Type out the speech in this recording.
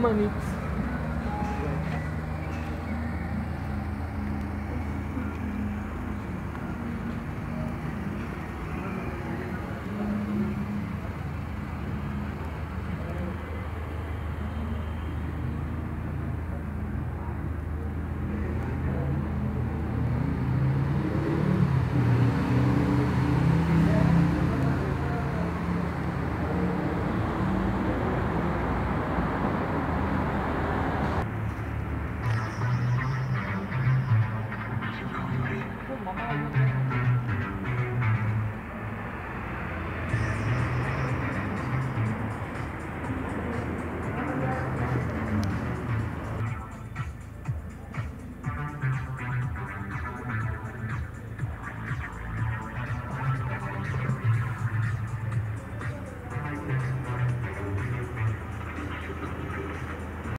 Manix. 그럼 만만하게 해도 되는데.